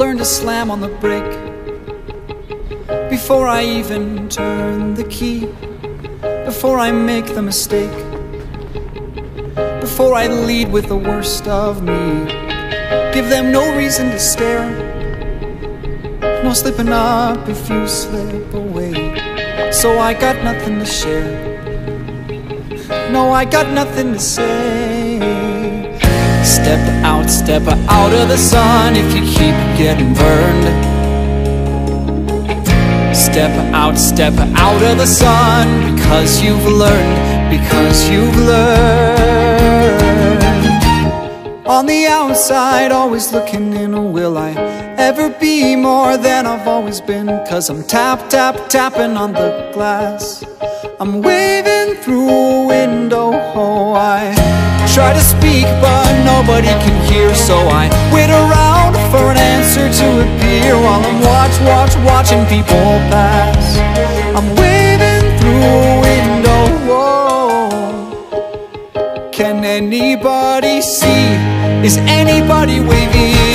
learned to slam on the brake Before I even turn the key Before I make the mistake Before I lead with the worst of me. Give them no reason to stare No slipping up if you slip away. So I got nothing to share. No, I got nothing to say Step out, step out of the sun if you keep getting burned Step out, step out of the sun because you've learned, because you've learned. On the outside, always looking in, will I ever be more than I've always been? Cause I'm tap, tap, tapping on the glass. I'm waving through a window, oh, I try to speak, but nobody can hear, so I wait around for an answer to appear while I'm watch, watch, watching people pass. I'm waving through a window, whoa. Can anybody see? Is anybody waving?